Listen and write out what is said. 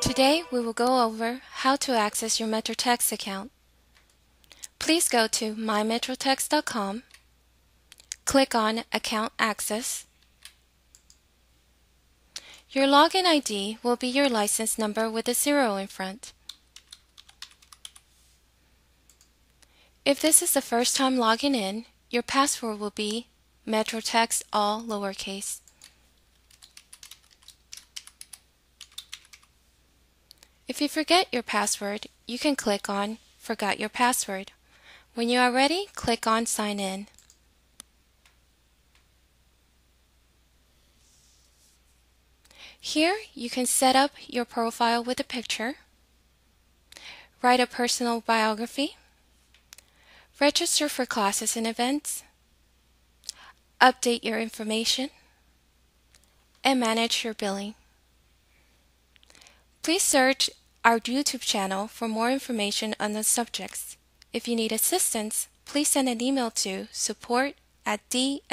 Today we will go over how to access your MetroTex account. Please go to mymetrotex.com, click on Account Access. Your login ID will be your license number with a zero in front. If this is the first time logging in, your password will be MetroTex all lowercase. If you forget your password, you can click on Forgot Your Password. When you are ready, click on Sign In. Here, you can set up your profile with a picture, write a personal biography, register for classes and events, update your information, and manage your billing. Please search our YouTube channel for more information on the subjects. If you need assistance, please send an email to support at dfwre.com.